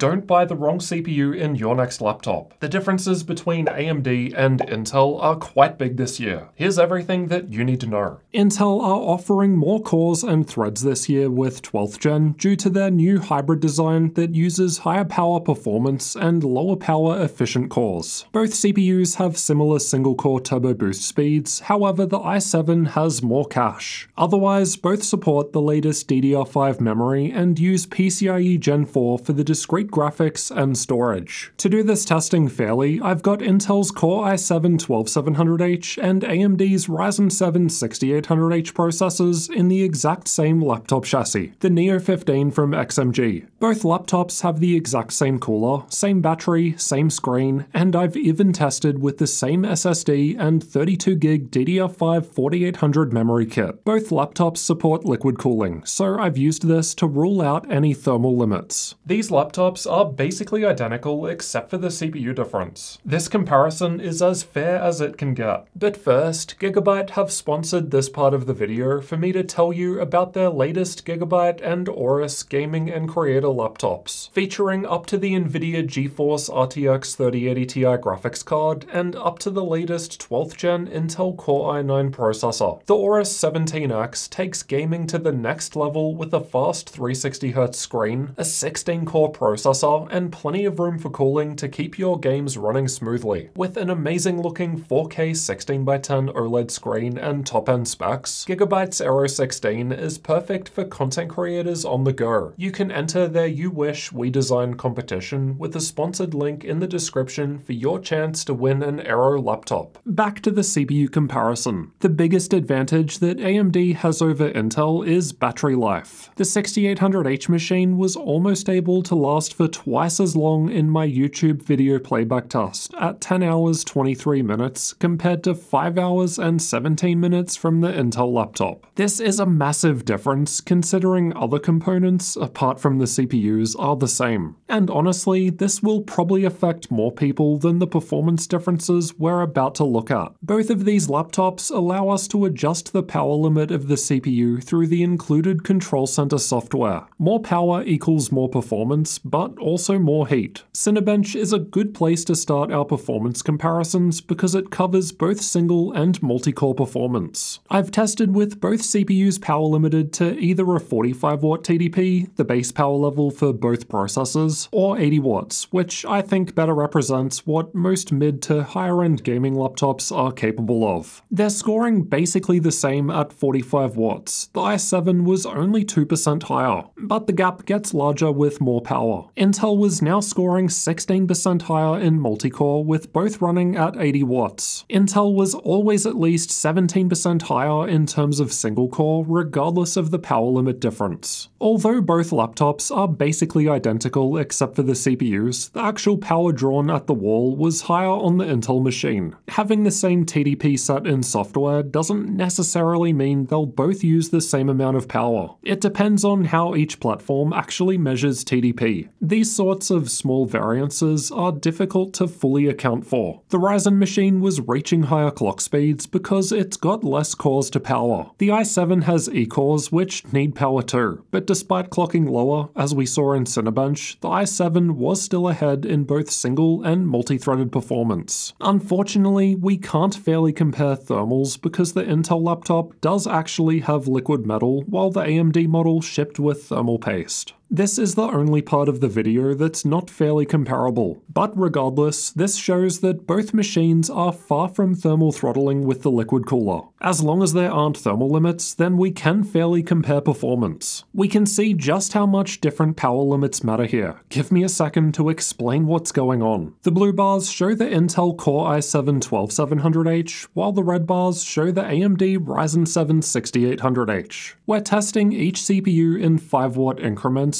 don't buy the wrong CPU in your next laptop. The differences between AMD and Intel are quite big this year. Here's everything that you need to know. Intel are offering more cores and threads this year with 12th gen due to their new hybrid design that uses higher power performance and lower power efficient cores. Both CPUs have similar single core turbo boost speeds, however the i7 has more cache. Otherwise, both support the latest DDR5 memory and use PCIe Gen 4 for the discrete graphics and storage. To do this testing fairly, I've got Intel's Core i7 12700H and AMD's Ryzen 7 6800H processors in the exact same laptop chassis, the Neo 15 from XMG. Both laptops have the exact same cooler, same battery, same screen, and I've even tested with the same SSD and 32GB DDR5 4800 memory kit. Both laptops support liquid cooling, so I've used this to rule out any thermal limits. These laptops are basically identical except for the CPU difference. This comparison is as fair as it can get. But first, Gigabyte have sponsored this part of the video for me to tell you about their latest Gigabyte and Aorus gaming and creator laptops, featuring up to the NVIDIA GeForce RTX 3080 Ti graphics card and up to the latest 12th gen Intel Core i9 processor. The Aorus 17X takes gaming to the next level with a fast 360Hz screen, a 16-core processor, and plenty of room for cooling to keep your games running smoothly. With an amazing looking 4K 16x10 OLED screen and top-end specs, Gigabyte's Aero 16 is perfect for content creators on the go. You can enter their You Wish We Design competition with a sponsored link in the description for your chance to win an Aero laptop. Back to the CPU comparison. The biggest advantage that AMD has over Intel is battery life. The 6800H machine was almost able to last for twice as long in my YouTube video playback test at 10 hours 23 minutes compared to 5 hours and 17 minutes from the Intel laptop. This is a massive difference considering other components apart from the CPUs are the same. And honestly, this will probably affect more people than the performance differences we're about to look at. Both of these laptops allow us to adjust the power limit of the CPU through the included control center software. More power equals more performance, but also more heat. Cinebench is a good place to start our performance comparisons because it covers both single and multi-core performance. I've tested with both CPUs power limited to either a 45 watt TDP, the base power level for both processors, or 80 watts, which I think better represents what most mid to higher end gaming laptops are capable of. They're scoring basically the same at 45 watts. The i7 was only 2% higher, but the gap gets larger with more power. Intel was now scoring 16% higher in multi-core with both running at 80 watts. Intel was always at least 17% higher in terms of single core regardless of the power limit difference. Although both laptops are basically identical except for the CPUs, the actual power drawn at the wall was higher on the Intel machine. Having the same TDP set in software doesn't necessarily mean they'll both use the same amount of power. It depends on how each platform actually measures TDP. These sorts of small variances are difficult to fully account for. The Ryzen machine was reaching higher clock speeds because it's got less cores to power. The i7 has E-cores which need power too, but despite clocking lower, as we saw in Cinebench, the i7 was still ahead in both single and multi-threaded performance. Unfortunately, we can't fairly compare thermals because the Intel laptop does actually have liquid metal while the AMD model shipped with thermal paste. This is the only part of the video that's not fairly comparable, but regardless, this shows that both machines are far from thermal throttling with the liquid cooler. As long as there aren't thermal limits, then we can fairly compare performance. We can see just how much different power limits matter here. Give me a second to explain what's going on. The blue bars show the Intel Core i7 12700H, while the red bars show the AMD Ryzen 7 6800H. We're testing each CPU in 5 watt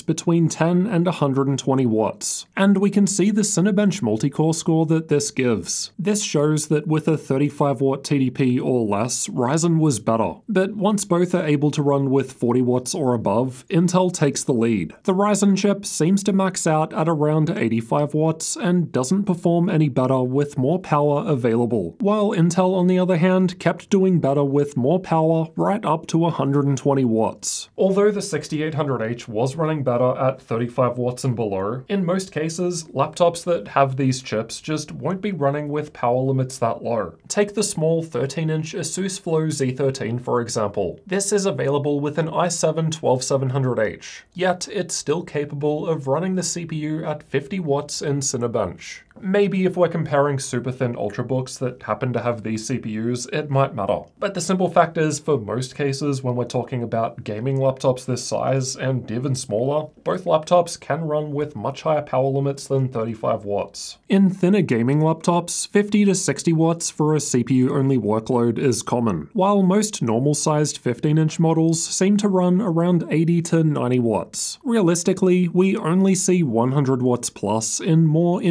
between 10 and 120 watts, and we can see the Cinebench multi-core score that this gives. This shows that with a 35 watt TDP or less, Ryzen was better, but once both are able to run with 40 watts or above, Intel takes the lead. The Ryzen chip seems to max out at around 85 watts and doesn't perform any better with more power available, while Intel on the other hand kept doing better with more power right up to 120 watts. Although the 6800H was running better better at 35 watts and below, in most cases, laptops that have these chips just won't be running with power limits that low. Take the small 13-inch Asus Flow Z13 for example. This is available with an i7 12700H, yet it's still capable of running the CPU at 50 watts in Cinebench. Maybe if we're comparing super thin ultrabooks that happen to have these CPUs, it might matter. But the simple fact is, for most cases when we're talking about gaming laptops this size and even smaller, both laptops can run with much higher power limits than 35 watts. In thinner gaming laptops, 50 to 60 watts for a CPU-only workload is common, while most normal-sized 15-inch models seem to run around 80 to 90 watts. Realistically, we only see 100 watts plus in more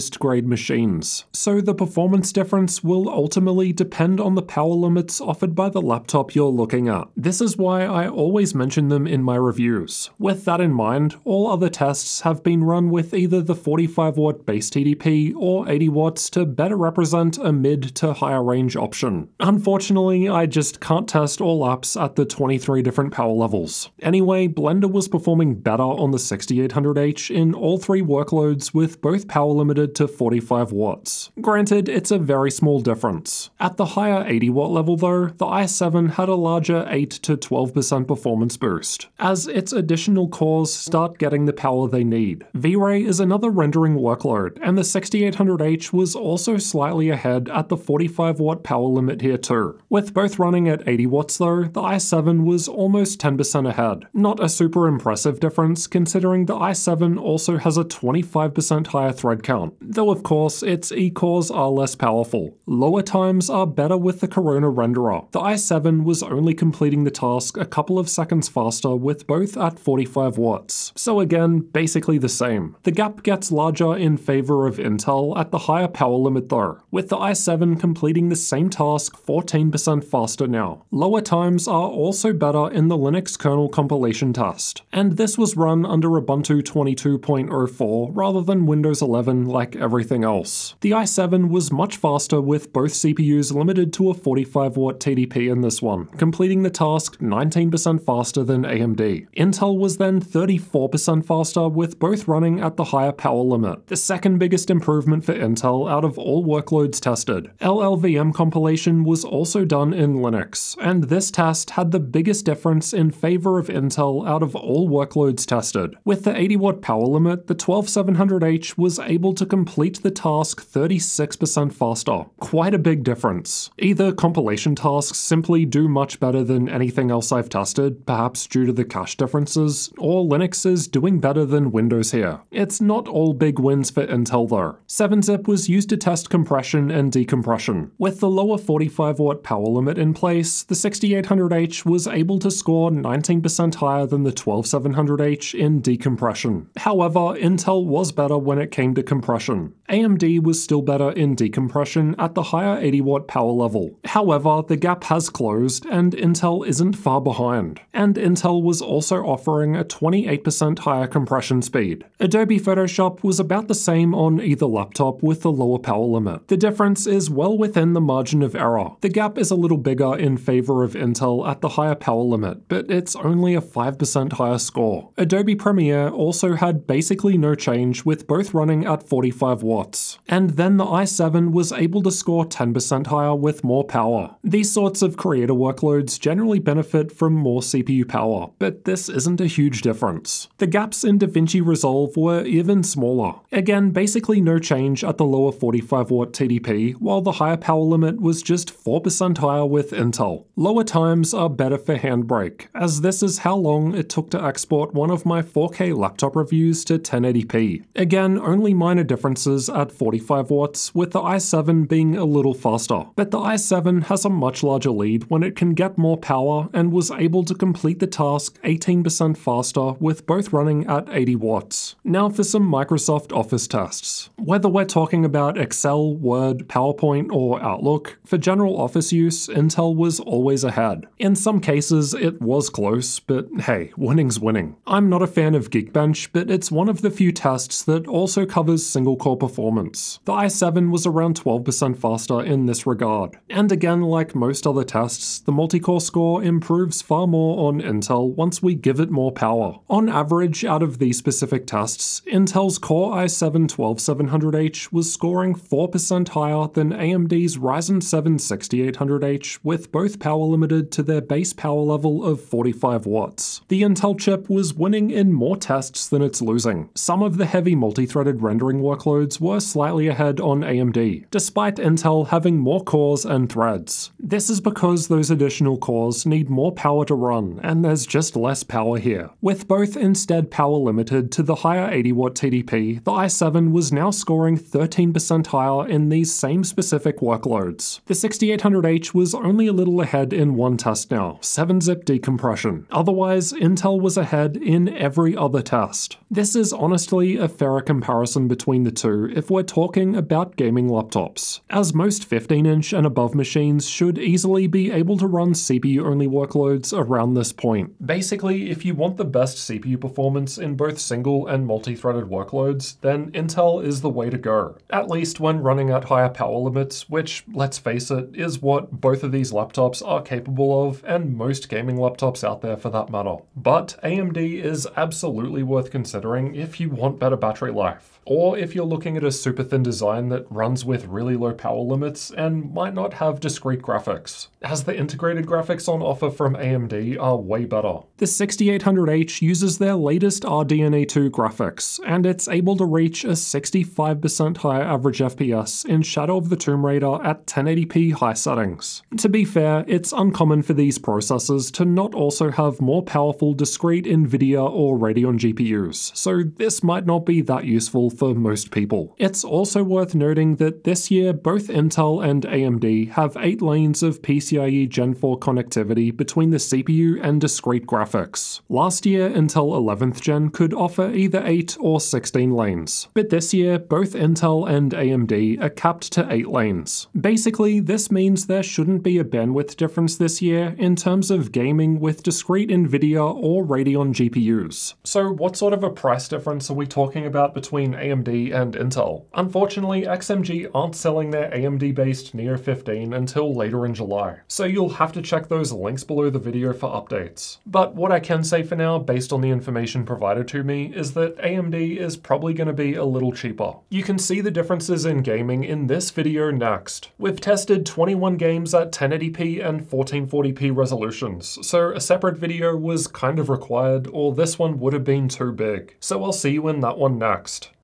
enthusiast grade machines, so the performance difference will ultimately depend on the power limits offered by the laptop you're looking at. This is why I always mention them in my reviews. With that in mind, all other tests have been run with either the 45 watt base TDP or 80 watts to better represent a mid to higher range option. Unfortunately, I just can't test all apps at the 23 different power levels. Anyway, Blender was performing better on the 6800H in all three workloads with both power limited to 45 watts. Granted, it's a very small difference. At the higher 80 watt level though, the i7 had a larger 8 to 12% performance boost, as its additional cores start getting the power they need. V-Ray is another rendering workload, and the 6800H was also slightly ahead at the 45 watt power limit here too. With both running at 80 watts though, the i7 was almost 10% ahead. Not a super impressive difference considering the i7 also has a 25% higher thread count, though of course its E-cores are less powerful. Lower times are better with the Corona renderer. The i7 was only completing the task a couple of seconds faster with both at 45 watts. So again, basically the same. The gap gets larger in favor of Intel at the higher power limit though, with the i7 completing the same task 14% faster now. Lower times are also better in the Linux kernel compilation test, and this was run under Ubuntu 22.04 rather than Windows 11 like like everything else. The i7 was much faster with both CPUs limited to a 45 watt TDP in this one, completing the task 19% faster than AMD. Intel was then 34% faster with both running at the higher power limit, the second biggest improvement for Intel out of all workloads tested. LLVM compilation was also done in Linux, and this test had the biggest difference in favor of Intel out of all workloads tested. With the 80 watt power limit, the 12700H was able to complete the task 36% faster. Quite a big difference. Either compilation tasks simply do much better than anything else I've tested, perhaps due to the cache differences, or Linux is doing better than Windows here. It's not all big wins for Intel though. 7-zip was used to test compression and decompression. With the lower 45 watt power limit in place, the 6800H was able to score 19% higher than the 12700H in decompression. However, Intel was better when it came to compression compression. AMD was still better in decompression at the higher 80 watt power level. However, the gap has closed and Intel isn't far behind. And Intel was also offering a 28% higher compression speed. Adobe Photoshop was about the same on either laptop with the lower power limit. The difference is well within the margin of error. The gap is a little bigger in favor of Intel at the higher power limit, but it's only a 5% higher score. Adobe Premiere also had basically no change with both running at 40 45 watts. And then the i7 was able to score 10% higher with more power. These sorts of creator workloads generally benefit from more CPU power, but this isn't a huge difference. The gaps in DaVinci Resolve were even smaller. Again, basically no change at the lower 45 watt TDP, while the higher power limit was just 4% higher with Intel. Lower times are better for Handbrake, as this is how long it took to export one of my 4K laptop reviews to 1080p. Again, only minor differences at 45 watts, with the i7 being a little faster. But the i7 has a much larger lead when it can get more power and was able to complete the task 18% faster with both running at 80 watts. Now for some Microsoft Office tests. Whether we're talking about Excel, Word, PowerPoint, or Outlook, for general Office use, Intel was always ahead. In some cases, it was close, but hey, winning's winning. I'm not a fan of Geekbench, but it's one of the few tests that also covers single single core performance. The i7 was around 12% faster in this regard. And again, like most other tests, the multi-core score improves far more on Intel once we give it more power. On average, out of these specific tests, Intel's Core i7-12700H was scoring 4% higher than AMD's Ryzen 7 6800H, with both power limited to their base power level of 45 watts. The Intel chip was winning in more tests than it's losing. Some of the heavy multi-threaded rendering workloads were slightly ahead on AMD, despite Intel having more cores and threads. This is because those additional cores need more power to run, and there's just less power here. With both instead power limited to the higher 80 watt TDP, the i7 was now scoring 13% higher in these same specific workloads. The 6800H was only a little ahead in one test now, 7-zip decompression. Otherwise, Intel was ahead in every other test. This is honestly a fairer comparison between the two if we're talking about gaming laptops, as most 15-inch and above machines should easily be able to run CPU-only workloads around this point. Basically, if you want the best CPU performance in both single and multi-threaded workloads, then Intel is the way to go, at least when running at higher power limits, which, let's face it, is what both of these laptops are capable of, and most gaming laptops out there for that matter. But AMD is absolutely worth considering if you want better battery life or if you're looking at a super thin design that runs with really low power limits and might not have discrete graphics, as the integrated graphics on offer from AMD are way better. The 6800H uses their latest RDNA 2 graphics, and it's able to reach a 65% higher average FPS in Shadow of the Tomb Raider at 1080p high settings. To be fair, it's uncommon for these processors to not also have more powerful discrete NVIDIA or Radeon GPUs, so this might not be that useful for people. It's also worth noting that this year both Intel and AMD have 8 lanes of PCIe Gen 4 connectivity between the CPU and discrete graphics. Last year Intel 11th Gen could offer either 8 or 16 lanes, but this year both Intel and AMD are capped to 8 lanes. Basically, this means there shouldn't be a bandwidth difference this year in terms of gaming with discrete NVIDIA or Radeon GPUs. So what sort of a price difference are we talking about between AMD And Intel. Unfortunately, XMG aren't selling their AMD-based Neo 15 until later in July, so you'll have to check those links below the video for updates. But what I can say for now, based on the information provided to me, is that AMD is probably going to be a little cheaper. You can see the differences in gaming in this video next. We've tested 21 games at 1080p and 1440p resolutions, so a separate video was kind of required, or this one would have been too big. So I'll see you in that one next.